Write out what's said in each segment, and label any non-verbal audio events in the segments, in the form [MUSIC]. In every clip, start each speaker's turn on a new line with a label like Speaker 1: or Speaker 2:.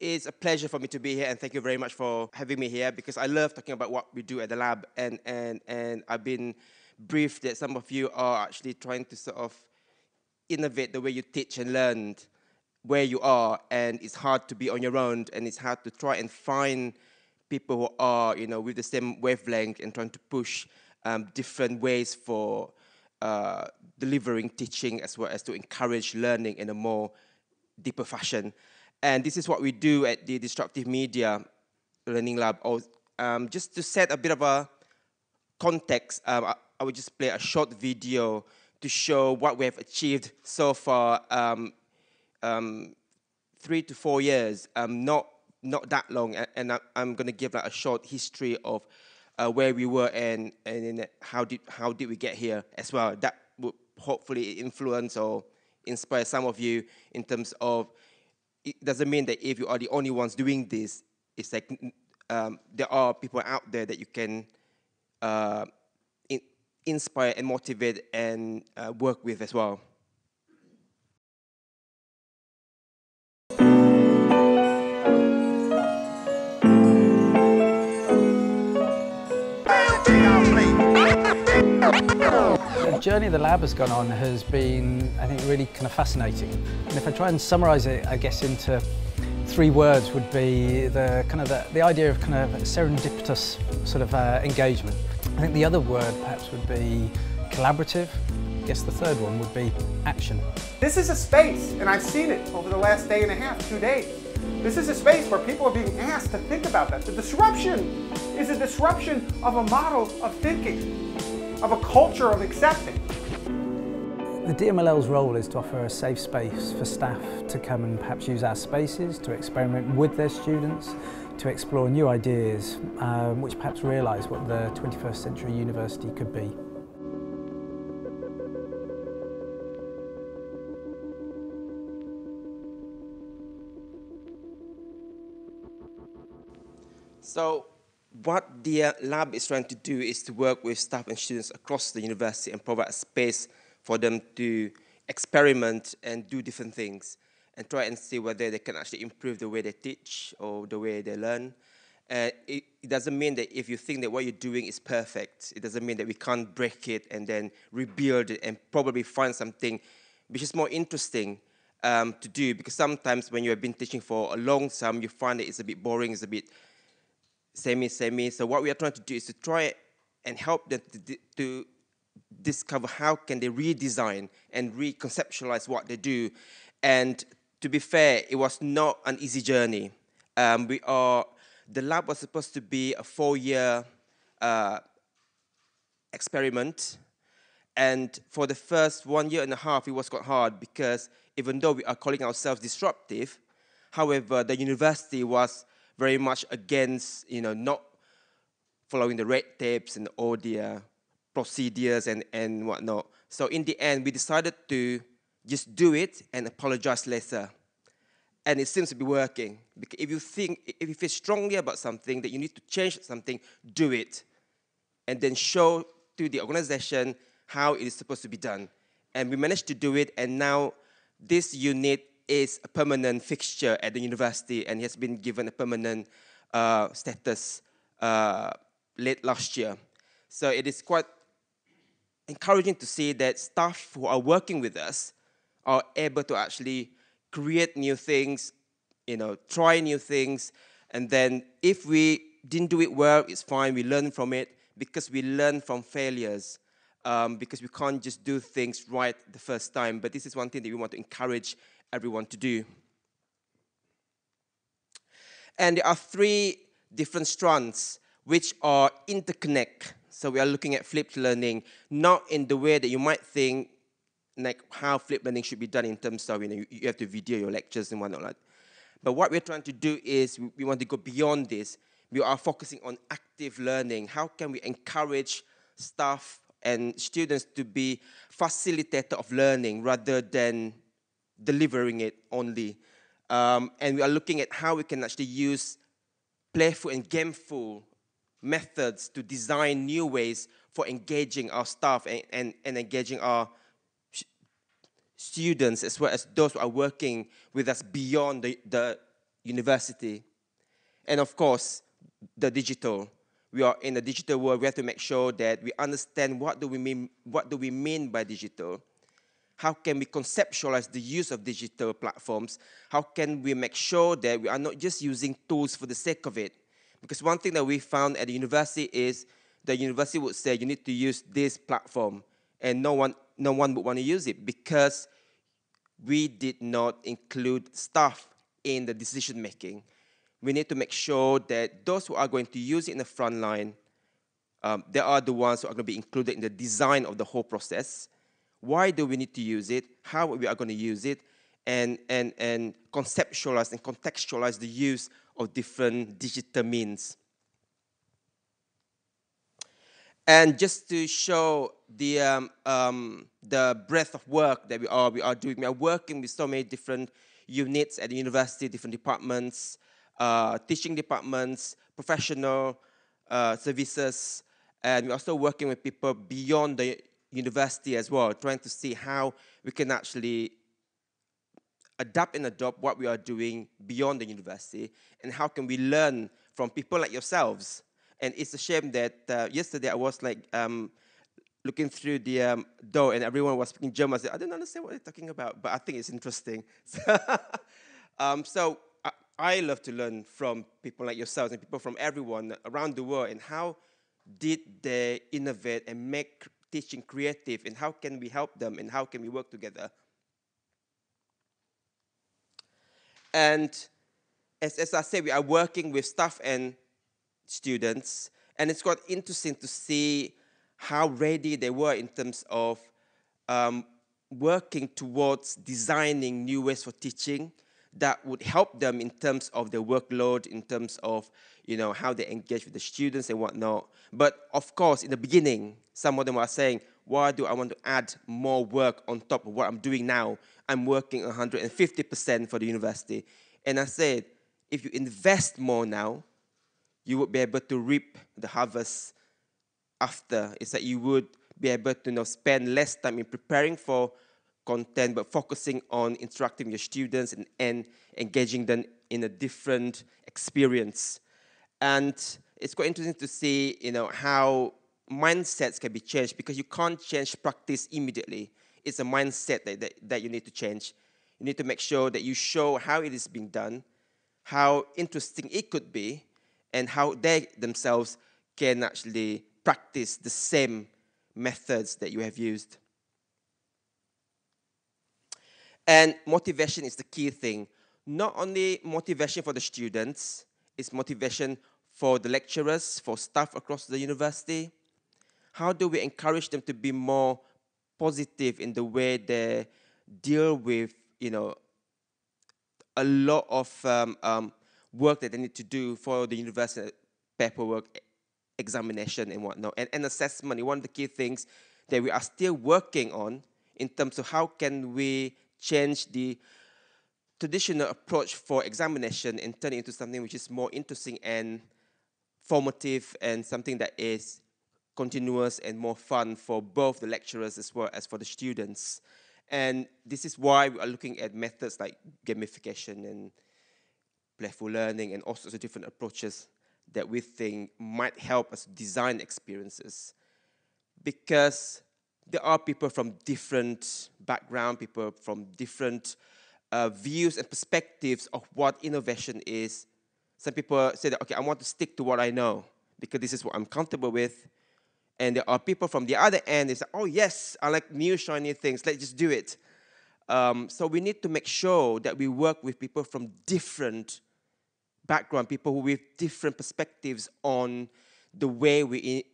Speaker 1: It's a pleasure for me to be here, and thank you very much for having me here because I love talking about what we do at the lab, and and and I've been briefed that some of you are actually trying to sort of innovate the way you teach and learn where you are, and it's hard to be on your own, and it's hard to try and find people who are, you know, with the same wavelength and trying to push um, different ways for uh, delivering teaching as well as to encourage learning in a more deeper fashion. And this is what we do at the Disruptive Media Learning Lab. Um, just to set a bit of a context, um, I, I, would just play a short video to show what we have achieved so far. Um, um three to four years, um, not not that long, and, I, am going to give like a short history of uh, where we were and and how did how did we get here as well. That would hopefully influence or inspire some of you in terms of it doesn't mean that if you are the only ones doing this, it's like um, there are people out there that you can uh, in, inspire and motivate and uh, work with as well.
Speaker 2: Journey the lab has gone on has been, I think, really kind of fascinating. And if I try and summarise it, I guess, into three words would be the kind of the, the idea of kind of serendipitous sort of uh, engagement. I think the other word perhaps would be collaborative. I guess the third one would be action.
Speaker 3: This is a space, and I've seen it over the last day and a half, two days. This is a space where people are being asked to think about that. The disruption is a disruption of a model of thinking of a culture of accepting.
Speaker 2: The DMLL's role is to offer a safe space for staff to come and perhaps use our spaces to experiment with their students, to explore new ideas, um, which perhaps realise what the 21st century university could be.
Speaker 1: So what the lab is trying to do is to work with staff and students across the university and provide a space for them to experiment and do different things and try and see whether they can actually improve the way they teach or the way they learn. Uh, it, it, doesn't mean that if you think that what you're doing is perfect, it doesn't mean that we can't break it and then rebuild it and probably find something which is more interesting um, to do because sometimes when you have been teaching for a long time, you find that it's a bit boring, it's a bit semi semi. So what we are trying to do is to try and help them to, to discover how can they redesign and reconceptualize what they do. And to be fair, it was not an easy journey. Um, we are the lab was supposed to be a four-year uh, experiment, and for the first one year and a half, it was quite hard because even though we are calling ourselves disruptive, however, the university was very much against, you know, not following the red tapes and all the uh, procedures and, and whatnot. So in the end, we decided to just do it and apologize later. And it seems to be working. Because if you think, if you feel strongly about something, that you need to change something, do it. And then show to the organization how it is supposed to be done. And we managed to do it, and now this unit is a permanent fixture at the university and he has been given a permanent uh, status uh, late last year. So it is quite encouraging to see that staff who are working with us are able to actually create new things, you know, try new things, and then if we didn't do it well, it's fine. We learn from it because we learn from failures. Um, because we can't just do things right the first time. But this is one thing that we want to encourage everyone to do. And there are three different strands which are interconnect. So we are looking at flipped learning, not in the way that you might think like how flipped learning should be done in terms of, you know, you have to video your lectures and whatnot. But what we're trying to do is we want to go beyond this. We are focusing on active learning. How can we encourage staff and students to be facilitator of learning rather than delivering it only. Um, and we are looking at how we can actually use playful and gameful methods to design new ways for engaging our staff and, and, and engaging our students as well as those who are working with us beyond the, the university. And of course, the digital. We are in a digital world. We have to make sure that we understand what do we mean, what do we mean by digital. How can we conceptualize the use of digital platforms? How can we make sure that we are not just using tools for the sake of it? Because one thing that we found at the university is the university would say you need to use this platform, and no one, no one would want to use it because we did not include staff in the decision making. We need to make sure that those who are going to use it in the front line, um, they are the ones who are going to be included in the design of the whole process. Why do we need to use it? How we are going to use it? And, and, and conceptualize and contextualize the use of different digital means. And just to show the, um, um, the breadth of work that we are, we are doing, we are working with so many different units at the university, different departments, uh, teaching departments, professional uh, services, and we're also working with people beyond the university as well, trying to see how we can actually adapt and adopt what we are doing beyond the university, and how can we learn from people like yourselves. And it's a shame that uh, yesterday I was like um, looking through the um, door and everyone was speaking German. I said, I don't understand what they're talking about, but I think it's interesting. [LAUGHS] um, so I, I, love to learn from people like yourselves and people from everyone around the world and how did they innovate and make teaching creative and how can we help them and how can we work together. And as, as I said, we are working with staff and students, and it's quite interesting to see how ready they were in terms of um, working towards designing new ways for teaching that would help them in terms of their workload, in terms of you know how they engage with the students and whatnot. But of course, in the beginning, some of them were saying, "Why do I want to add more work on top of what I'm doing now? I'm working 150% for the university." And I said, if you invest more now, you would be able to reap the harvest after. It's that you would be able to you know, spend less time in preparing for content, but focusing on interacting with your students and, and engaging them in a different experience. And it's quite interesting to see, you know, how mindsets can be changed because you can't change practice immediately. It's a mindset that, that, that you need to change. You need to make sure that you show how it is being done, how interesting it could be, and how they themselves can actually practice the same methods that you have used. And motivation is the key thing. Not only motivation for the students, it's motivation for the lecturers, for staff across the university. How do we encourage them to be more positive in the way they deal with, you know, a lot of um, um, work that they need to do for the university paperwork, examination, and whatnot, and, and assessment. One of the key things that we are still working on in terms of how can we change the traditional approach for examination and turn it into something which is more interesting and formative and something that is continuous and more fun for both the lecturers as well as for the students. And this is why we are looking at methods like gamification and playful learning and all sorts of different approaches that we think might help us design experiences. Because there are people from different background, people from different uh, views and perspectives of what innovation is. Some people say that, okay, I want to stick to what I know because this is what I'm comfortable with. And there are people from the other end, they say, oh, yes, I like new, shiny things, let's just do it. Um, so we need to make sure that we work with people from different background, people with different perspectives on the way we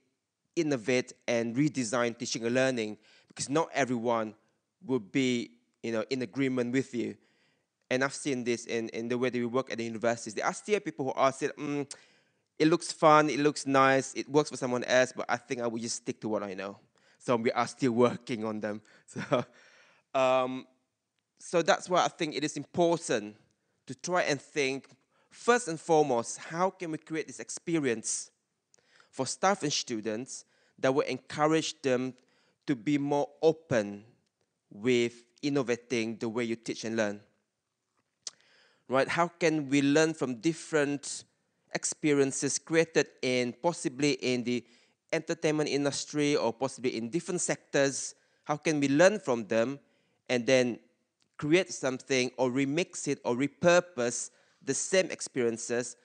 Speaker 1: innovate and redesign teaching and learning, because not everyone will be you know, in agreement with you. And I've seen this in, in the way that we work at the universities. There are still people who are saying, mm, it looks fun, it looks nice, it works for someone else, but I think I will just stick to what I know. So we are still [LAUGHS] working on them. [LAUGHS] So, um, so that's why I think it is important to try and think First and foremost, how can we create this experience for staff and students that will encourage them to be more open with innovating the way you teach and learn? Right? How can we learn from different experiences created in possibly in the entertainment industry or possibly in different sectors? How can we learn from them and then create something or remix it or repurpose the same experiences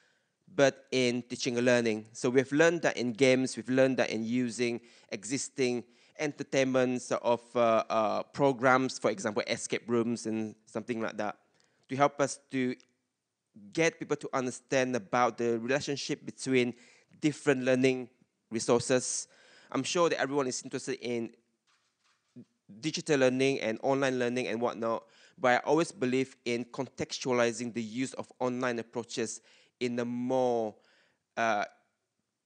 Speaker 1: but in teaching and learning. So we've learned that in games, we've learned that in using existing entertainment sort of uh, uh, programs, for example, escape rooms and something like that, to help us to get people to understand about the relationship between different learning resources. I'm sure that everyone is interested in digital learning and online learning and whatnot, but I always believe in contextualizing the use of online approaches in a more uh,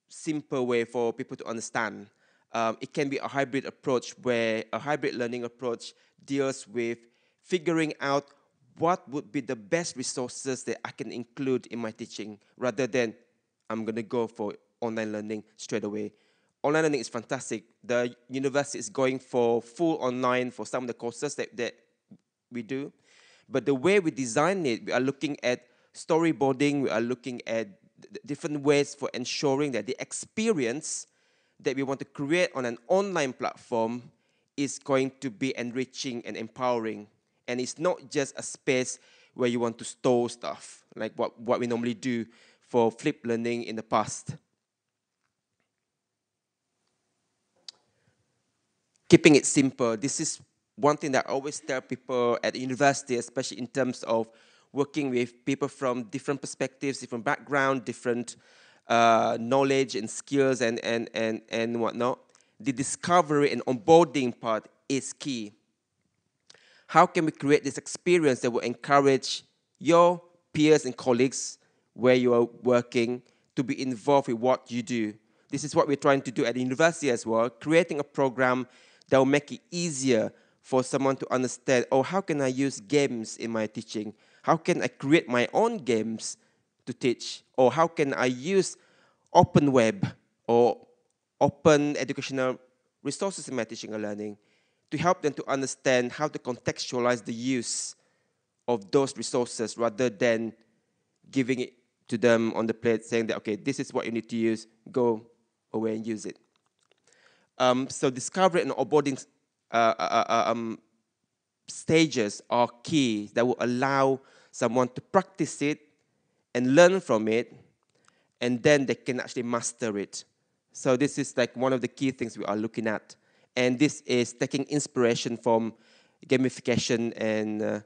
Speaker 1: simple way for people to understand. Um, it can be a hybrid approach where a hybrid learning approach deals with figuring out what would be the best resources that I can include in my teaching rather than I'm going to go for online learning straight away. Online learning is fantastic. The university is going for full online for some of the courses that, that we do. But the way we design it, we are looking at storyboarding, we are looking at different ways for ensuring that the experience that we want to create on an online platform is going to be enriching and empowering. And it's not just a space where you want to store stuff, like what, what we normally do for flip learning in the past. Keeping it simple. This is one thing that I always tell people at university, especially in terms of working with people from different perspectives, different background, different uh, knowledge and skills and, and, and, and whatnot. The discovery and onboarding part is key. How can we create this experience that will encourage your peers and colleagues where you are working to be involved with what you do? This is what we're trying to do at the university as well, creating a program that will make it easier for someone to understand, oh, how can I use games in my teaching? How can I create my own games to teach? Or how can I use open web or open educational resources in my teaching and learning to help them to understand how to contextualize the use of those resources rather than giving it to them on the plate saying that, okay, this is what you need to use, go away and use it. Um, so discovery and onboarding uh, uh, uh um, stages are key that will allow someone to practice it and learn from it, and then they can actually master it. So this is like one of the key things we are looking at. And this is taking inspiration from gamification and uh,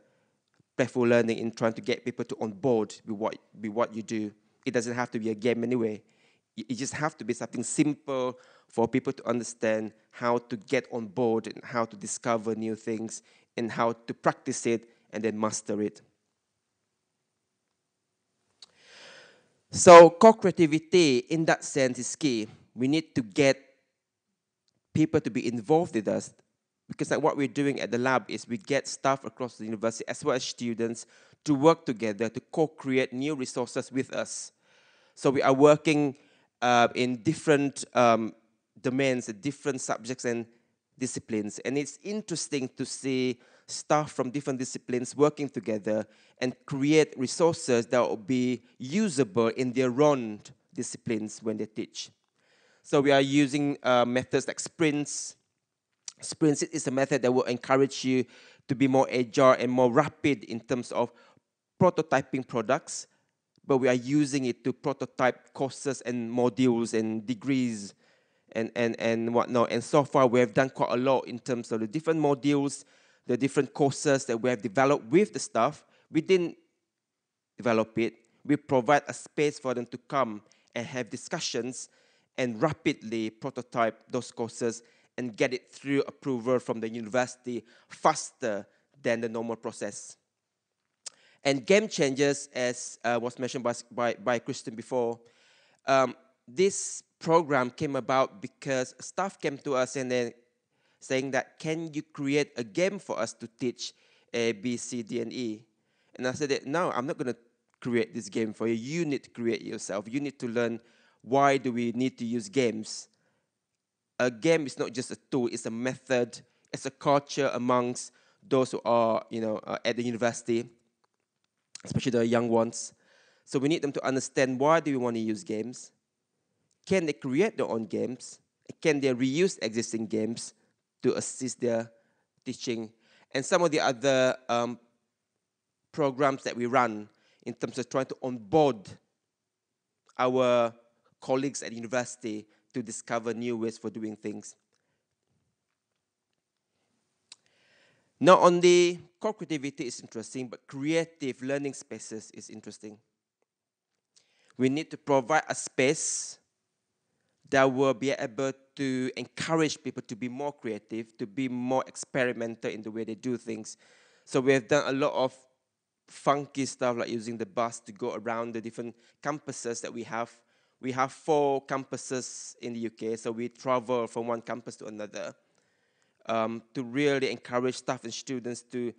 Speaker 1: playful learning in trying to get people to on board with what, with what you do. It doesn't have to be a game anyway. It just have to be something simple for people to understand how to get on board and how to discover new things and how to practice it and then master it. So co-creativity in that sense is key. We need to get people to be involved with us because like what we're doing at the lab is we get staff across the university as well as students to work together to co-create new resources with us. So we are working uh, in different um, domains, different subjects and disciplines. And it's interesting to see staff from different disciplines working together and create resources that will be usable in their own disciplines when they teach. So we are using uh, methods like sprints. Sprints is a method that will encourage you to be more agile and more rapid in terms of prototyping products, but we are using it to prototype courses and modules and degrees and, and, and whatnot. And so far, we have done quite a lot in terms of the different modules, the different courses that we have developed with the staff. We didn't develop it. We provide a space for them to come and have discussions and rapidly prototype those courses and get it through approval from the university faster than the normal process. And game changers, as uh, was mentioned by, by, by Kristen before, um, this program came about because staff came to us and then saying that can you create a game for us to teach A, B, C, D, and E? And I said no, I'm not going to create this game for you. You need to create yourself. You need to learn why do we need to use games. A game is not just a tool; it's a method. It's a culture amongst those who are, you know, uh, at the university, especially the young ones. So we need them to understand why do we want to use games? Can they create their own games? Can they reuse existing games to assist their teaching? And some of the other um, programs that we run in terms of trying to onboard our colleagues at university to discover new ways for doing things. Not only co-creativity is interesting, but creative learning spaces is interesting. We need to provide a space that will be able to encourage people to be more creative, to be more experimental in the way they do things. So we have done a lot of funky stuff like using the bus to go around the different campuses that we have. We have four campuses in the UK, so we travel from one campus to another um, to really encourage staff and students to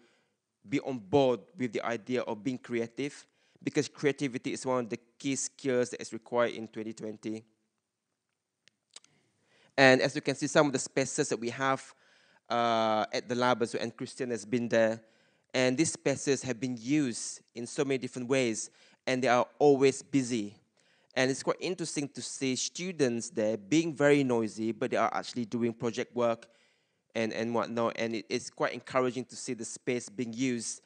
Speaker 1: be on board with the idea of being creative because creativity is one of the key skills that is required in 2020. And as you can see, some of the spaces that we have uh, at the lab as well, and Christian has been there, and these spaces have been used in so many different ways, and they are always busy. And it's quite interesting to see students there being very noisy, but they are actually doing project work and, and whatnot. And it, it's quite encouraging to see the space being used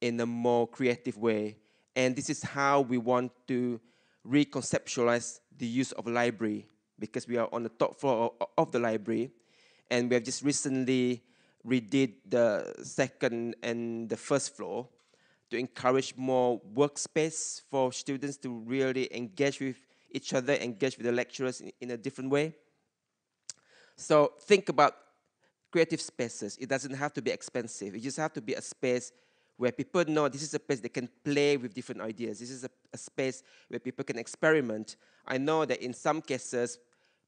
Speaker 1: in a more creative way. And this is how we want to reconceptualize the use of library because we are on the top floor of the library and we have just recently redid the second and the first floor to encourage more workspace for students to really engage with each other, engage with the lecturers in, in a different way. So think about creative spaces. It doesn't have to be expensive. It just have to be a space where people know this is a place they can play with different ideas. This is a, a space where people can experiment. I know that in some cases,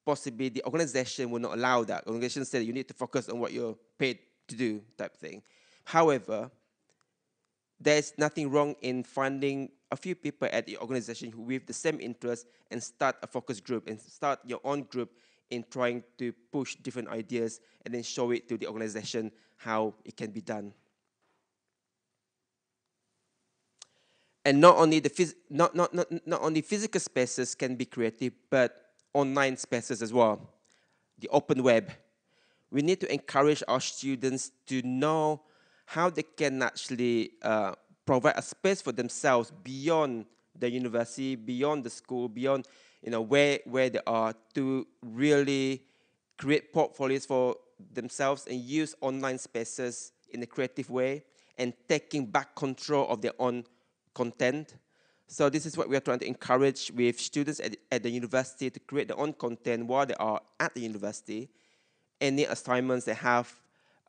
Speaker 1: possibly the organization will not allow that. The organization said you need to focus on what you're paid to do, type thing. However, there's nothing wrong in finding a few people at the organization who with the same interest and start a focus group and start your own group in trying to push different ideas and then show it to the organization how it can be done. And not only the phys- not, not, not, not only physical spaces can be creative, but online spaces as well. The open web. We need to encourage our students to know how they can actually uh, provide a space for themselves beyond the university, beyond the school, beyond you know where where they are to really create portfolios for themselves and use online spaces in a creative way and taking back control of their own content. So this is what we are trying to encourage with students at, at the university to create their own content while they are at the university. Any assignments they have,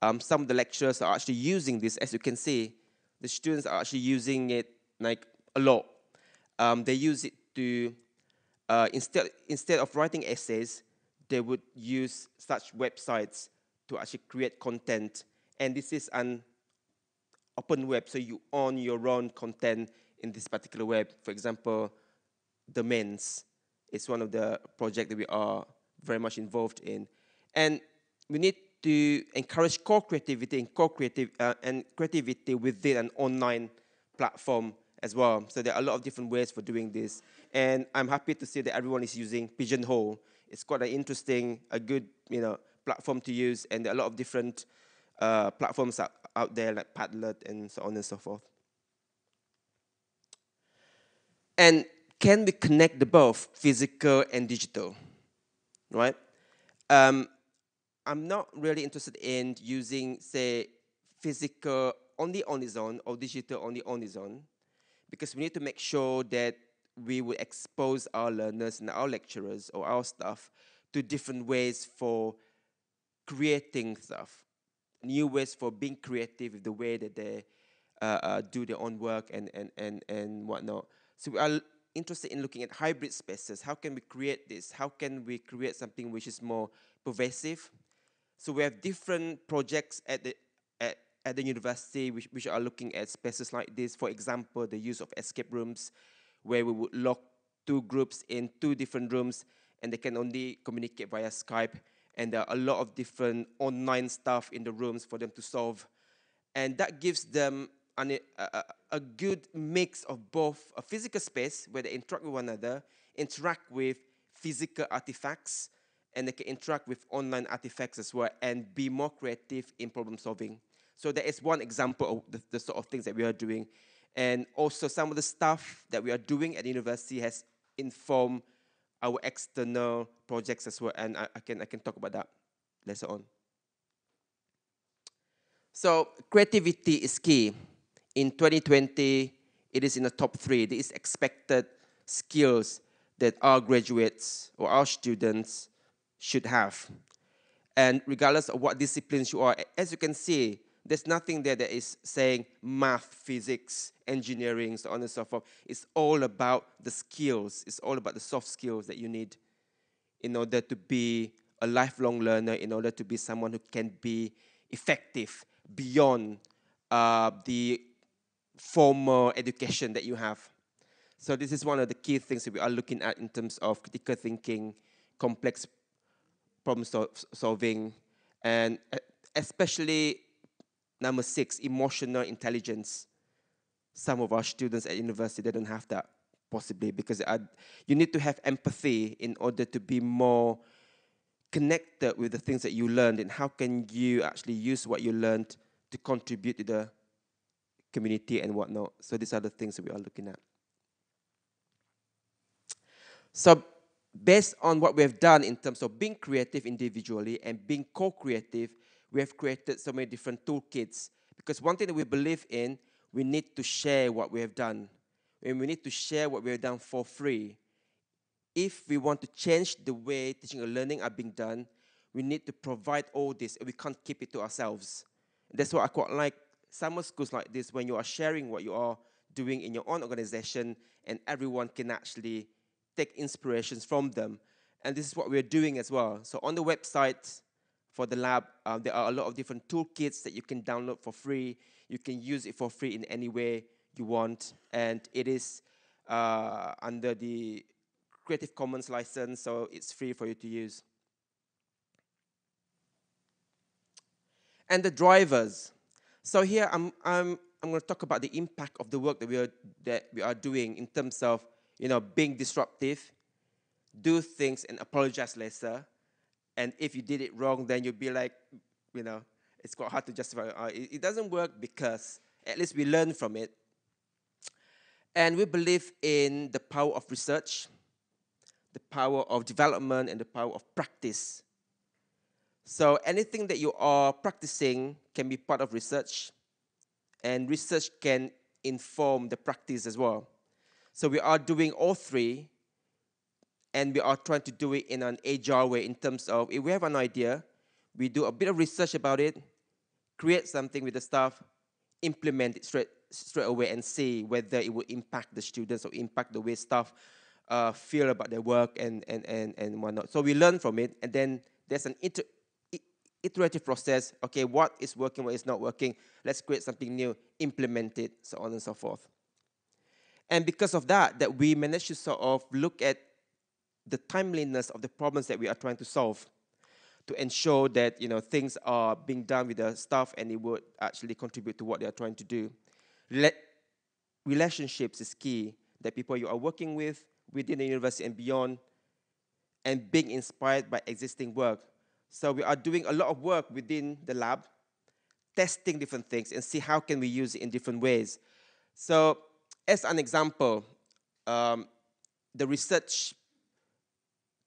Speaker 1: um, some of the lecturers are actually using this. As you can see, the students are actually using it like a lot. Um, they use it to uh, instead instead of writing essays, they would use such websites to actually create content. And this is an open web, so you own your own content in this particular web. For example, the domains is one of the projects that we are very much involved in. And we need to encourage co-creativity and co-creative uh, and creativity within an online platform as well. So there are a lot of different ways for doing this. And I'm happy to see that everyone is using Pigeonhole. It's quite an interesting, a good, you know, platform to use, and a lot of different uh, platforms out, out there like Padlet and so on and so forth. And can we connect the both physical and digital? Right? Um, I'm not really interested in using, say, physical only on its own or digital only on its own, because we need to make sure that we will expose our learners and our lecturers or our staff to different ways for creating stuff, new ways for being creative with the way that they uh, uh, do their own work and, and, and, and whatnot. So we are interested in looking at hybrid spaces. How can we create this? How can we create something which is more pervasive? So we have different projects at the at, at the university which, which are looking at spaces like this. For example, the use of escape rooms, where we would lock two groups in two different rooms and they can only communicate via Skype. And there are a lot of different online stuff in the rooms for them to solve. And that gives them an, a, a, good mix of both a physical space where they interact with one another, interact with physical artifacts, and they can interact with online artifacts as well and be more creative in problem solving. So that is one example of the, the, sort of things that we are doing. And also some of the stuff that we are doing at the university has informed our external projects as well. And I, I can, I can talk about that later on. So creativity is key. In 2020, it is in the top three. These expected skills that our graduates or our students should have. And regardless of what disciplines you are, as you can see, there's nothing there that is saying math, physics, engineering, so on and so forth. It's all about the skills. It's all about the soft skills that you need in order to be a lifelong learner, in order to be someone who can be effective beyond uh, the formal education that you have. So this is one of the key things that we are looking at in terms of critical thinking, complex problem sol solving, and uh, especially Number six, emotional intelligence. Some of our students at university, they don't have that possibly because you need to have empathy in order to be more connected with the things that you learned and how can you actually use what you learned to contribute to the community and whatnot. So these are the things that we are looking at. So based on what we have done in terms of being creative individually and being co-creative we have created so many different toolkits because one thing that we believe in, we need to share what we have done. And we need to share what we have done for free. If we want to change the way teaching and learning are being done, we need to provide all this and we can't keep it to ourselves. That's what I quite like summer schools like this when you are sharing what you are doing in your own organization and everyone can actually take inspirations from them. And this is what we're doing as well. So on the website, for the lab. Uh, there are a lot of different toolkits that you can download for free. You can use it for free in any way you want, and it is uh, under the Creative Commons license, so it's free for you to use. And the drivers. So here I'm, I'm, I'm going to talk about the impact of the work that we are, that we are doing in terms of you know, being disruptive, do things and apologize later, and if you did it wrong, then you'd be like, you know, it's quite hard to justify. Uh, it, it doesn't work because at least we learn from it. And we believe in the power of research, the power of development, and the power of practice. So anything that you are practicing can be part of research, and research can inform the practice as well. So we are doing all three and we are trying to do it in an agile way in terms of if we have an idea, we do a bit of research about it, create something with the staff, implement it straight straight away, and see whether it will impact the students or impact the way staff uh, feel about their work and and and and whatnot. So we learn from it, and then there's an iter iterative process. Okay, what is working, what is not working? Let's create something new, implement it, so on and so forth. And because of that, that we managed to sort of look at the timeliness of the problems that we are trying to solve to ensure that you know things are being done with the staff and it would actually contribute to what they are trying to do. Let relationships is key. That people you are working with within the university and beyond, and being inspired by existing work. So we are doing a lot of work within the lab, testing different things and see how can we use it in different ways. So as an example, um, the research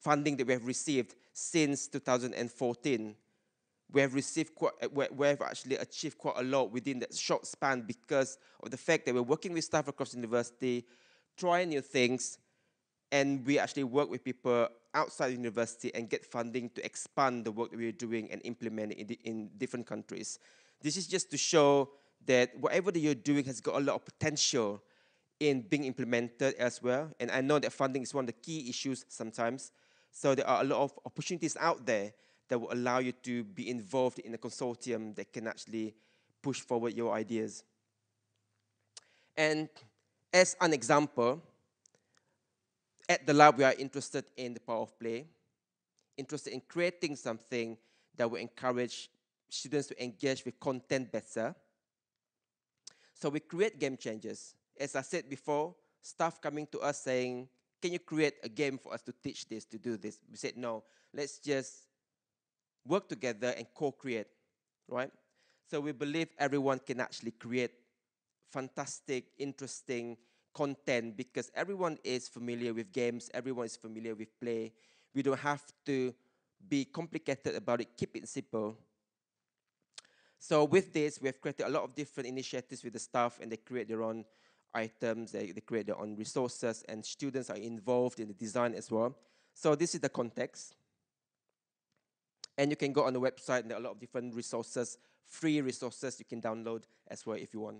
Speaker 1: funding that we have received since 2014. We have received quite, uh, we have actually achieved quite a lot within that short span because of the fact that we're working with staff across the university, trying new things, and we actually work with people outside university and get funding to expand the work that we're doing and implement it in, the, in different countries. This is just to show that whatever that you're doing has got a lot of potential in being implemented as well. And I know that funding is one of the key issues sometimes. So there are a lot of opportunities out there that will allow you to be involved in a consortium that can actually push forward your ideas. And as an example, at the lab, we are interested in the power of play, interested in creating something that will encourage students to engage with content better. So we create game changers. As I said before, staff coming to us saying, can you create a game for us to teach this, to do this? We said, no, let's just work together and co-create, right? So we believe everyone can actually create fantastic, interesting content because everyone is familiar with games, everyone is familiar with play. We don't have to be complicated about it, keep it simple. So with this, we have created a lot of different initiatives with the staff and they create their own items, they, they create their own resources and students are involved in the design as well. So this is the context. And you can go on the website and there are a lot of different resources, free resources you can download as well if you want.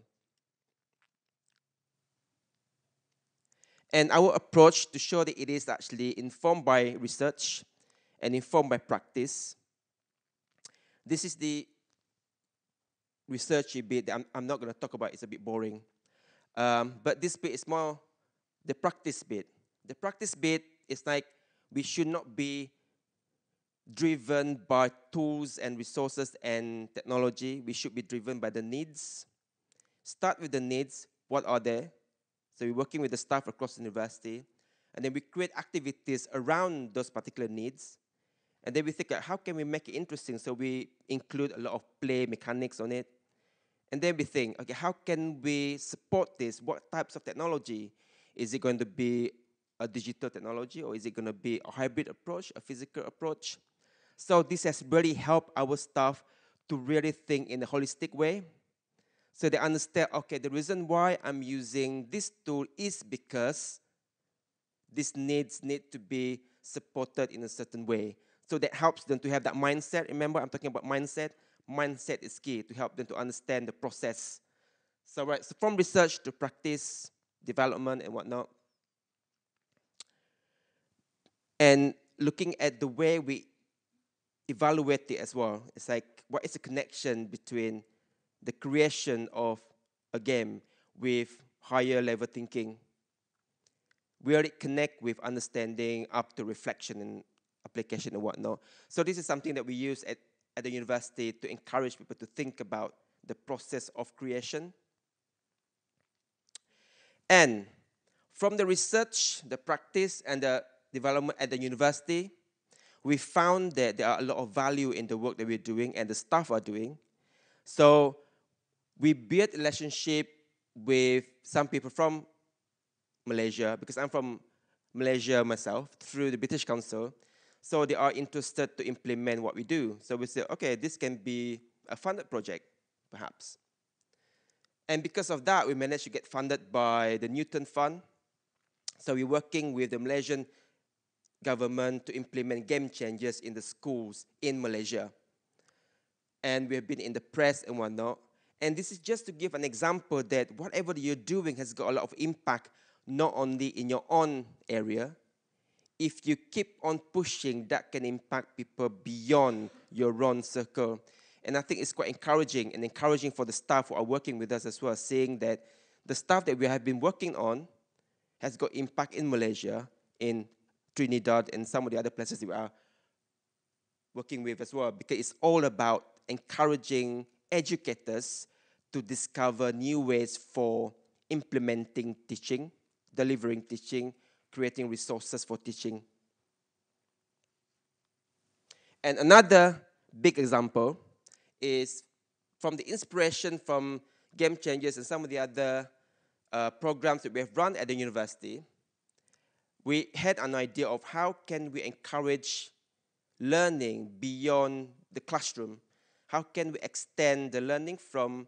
Speaker 1: And our approach to show that it is actually informed by research and informed by practice. This is the researchy bit that I'm, I'm not going to talk about, it's a bit boring. Um, but this bit is more the practice bit. The practice bit is like we should not be driven by tools and resources and technology. We should be driven by the needs. Start with the needs. What are they? So we're working with the staff across the university. And then we create activities around those particular needs. And then we think, how can we make it interesting? So we include a lot of play mechanics on it. And then we think, okay, how can we support this? What types of technology? Is it going to be a digital technology or is it going to be a hybrid approach, a physical approach? So this has really helped our staff to really think in a holistic way. So they understand, okay, the reason why I'm using this tool is because these needs need to be supported in a certain way. So that helps them to have that mindset. Remember, I'm talking about mindset. Mindset is key to help them to understand the process. So, right, so from research to practice, development, and whatnot. And looking at the way we evaluate it as well. It's like, what is the connection between the creation of a game with higher level thinking? Where it connect with understanding up to reflection and application and whatnot. So this is something that we use at, at the university to encourage people to think about the process of creation. And from the research, the practice, and the development at the university, we found that there are a lot of value in the work that we're doing and the staff are doing. So we built a relationship with some people from Malaysia, because I'm from Malaysia myself, through the British Council. So they are interested to implement what we do. So we said, okay, this can be a funded project, perhaps. And because of that, we managed to get funded by the Newton Fund. So we're working with the Malaysian government to implement Game Changers in the schools in Malaysia. And we have been in the press and whatnot. And this is just to give an example that whatever you're doing has got a lot of impact, not only in your own area. If you keep on pushing, that can impact people beyond your own circle. And I think it's quite encouraging and encouraging for the staff who are working with us as well, seeing that the stuff that we have been working on has got impact in Malaysia, in Trinidad, and some of the other places that we are working with as well, because it's all about encouraging educators to discover new ways for implementing teaching, delivering teaching, creating resources for teaching. And another big example is from the inspiration from Game Changers and some of the other uh, programs that we have run at the university, we had an idea of how can we encourage learning beyond the classroom? How can we extend the learning from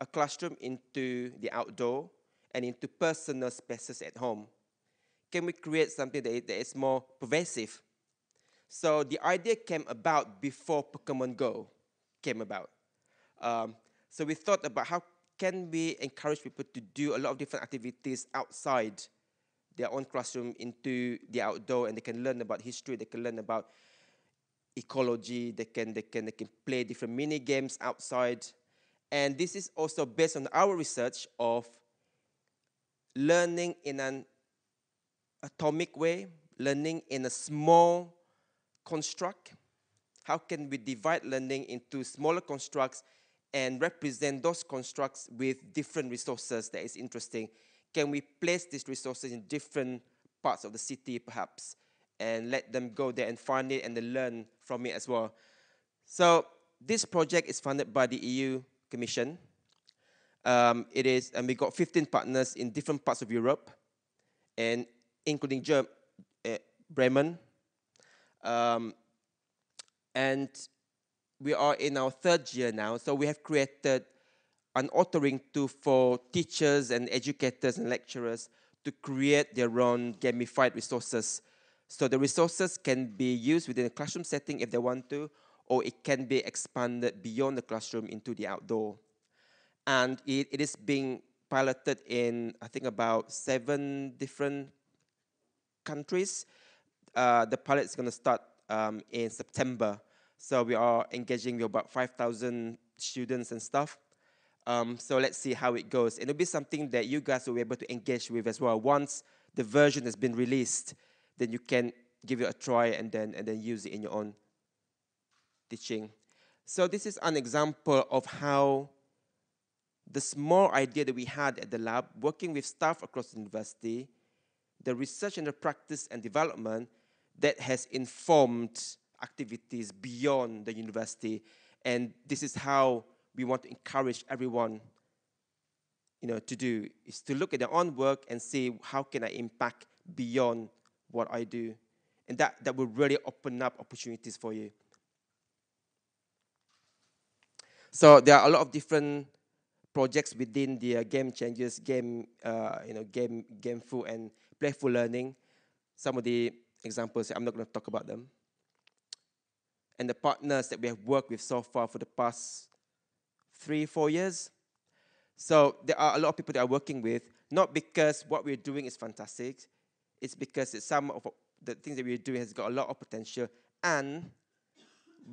Speaker 1: a classroom into the outdoor and into personal spaces at home? Can we create something that is more pervasive? So the idea came about before Pokemon Go came about. Um, so we thought about how can we encourage people to do a lot of different activities outside their own classroom into the outdoor and they can learn about history, they can learn about ecology, they can, they can, they can play different mini games outside. And this is also based on our research of learning in an atomic way, learning in a small construct. How can we divide learning into smaller constructs and represent those constructs with different resources that is interesting. Can we place these resources in different parts of the city, perhaps, and let them go there and find it and then learn from it as well? So this project is funded by the EU Commission. Um, it is, and we got 15 partners in different parts of Europe, and including Germ uh, Bremen. Um, and we are in our third year now, so we have created an authoring tool for teachers and educators and lecturers to create their own gamified resources. So the resources can be used within a classroom setting if they want to, or it can be expanded beyond the classroom into the outdoor. And it, it is being piloted in, I think, about seven different countries. Uh, the pilot is going to start um, in September. So we are engaging with about 5,000 students and stuff. Um, so let's see how it goes. It'll be something that you guys will be able to engage with as well. Once the version has been released, then you can give it a try and then and then use it in your own teaching. So this is an example of how the small idea that we had at the lab, working with staff across the university, the research and the practice and development that has informed activities beyond the university. And this is how we want to encourage everyone you know, to do, is to look at their own work and see how can I impact beyond what I do. And that, that will really open up opportunities for you. So there are a lot of different projects within the uh, game changers, game, uh, you know, game, gameful and playful learning. Some of the examples, I'm not going to talk about them. And the partners that we have worked with so far for the past three, four years. So there are a lot of people that are working with, not because what we're doing is fantastic, it's because it's some of the things that we're doing has got a lot of potential and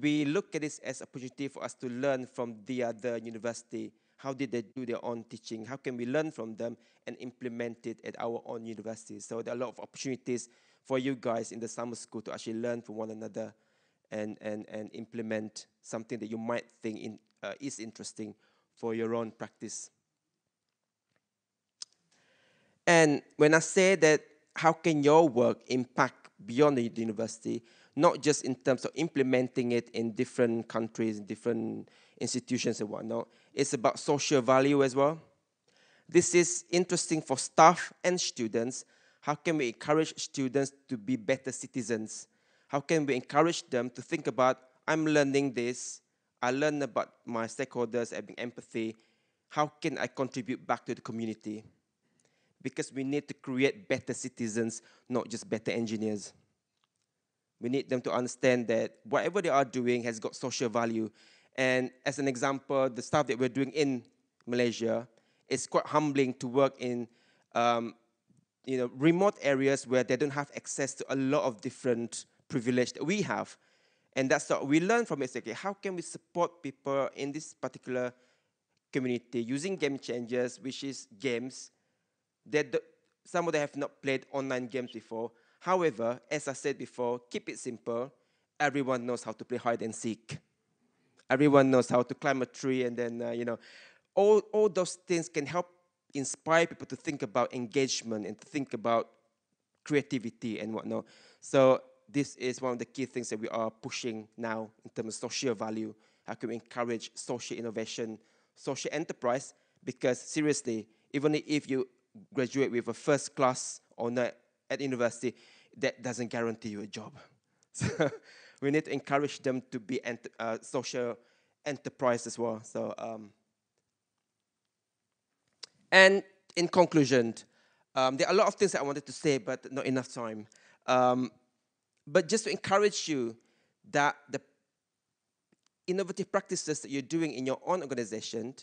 Speaker 1: we look at this as an opportunity for us to learn from the other university. How did they do their own teaching? How can we learn from them and implement it at our own university? So there are a lot of opportunities for you guys in the summer school to actually learn from one another and, and, and implement something that you might think in, uh, is interesting for your own practice. And when I say that, how can your work impact beyond the university? Not just in terms of implementing it in different countries, different institutions and whatnot. It's about social value as well. This is interesting for staff and students. How can we encourage students to be better citizens? How can we encourage them to think about, I'm learning this, I learn about my stakeholders, having empathy. How can I contribute back to the community? Because we need to create better citizens, not just better engineers. We need them to understand that whatever they are doing has got social value. And as an example, the stuff that we're doing in Malaysia, it's quite humbling to work in um, you know, remote areas where they don't have access to a lot of different privilege that we have. And that's what we learn from it. Okay, how can we support people in this particular community using game changers, which is games that the, some of them have not played online games before, However, as I said before, keep it simple. Everyone knows how to play hide and seek. Everyone knows how to climb a tree, and then, uh, you know, all, all those things can help inspire people to think about engagement and to think about creativity and whatnot. So, this is one of the key things that we are pushing now in terms of social value. How can we encourage social innovation, social enterprise? Because seriously, even if you graduate with a first class honor at university, that doesn't guarantee you a job. [LAUGHS] So we need to encourage them to be ent- uh, social enterprise as well. So, um, and in conclusion, um, there are a lot of things that I wanted to say, but not enough time. Um, but just to encourage you that the innovative practices that you're doing in your own organization,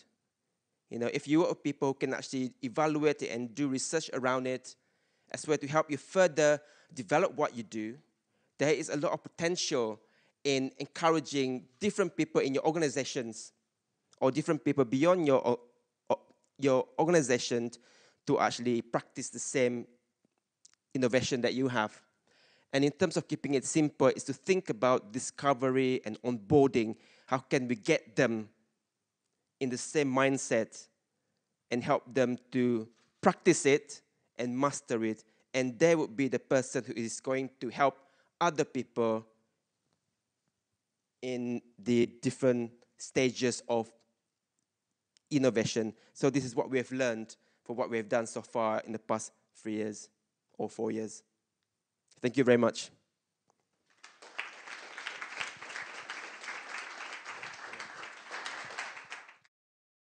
Speaker 1: you know, if you are people who can actually evaluate it and do research around it, as well to help you further develop what you do, there is a lot of potential in encouraging different people in your organizations or different people beyond your, your organization to actually practice the same innovation that you have. And in terms of keeping it simple, is to think about discovery and onboarding. How can we get them in the same mindset and help them to practice it and master it. And they would be the person who is going to help other people in the different stages of innovation. So, this is what we have learned for what we have done so far in the past three years or four years. Thank you very much.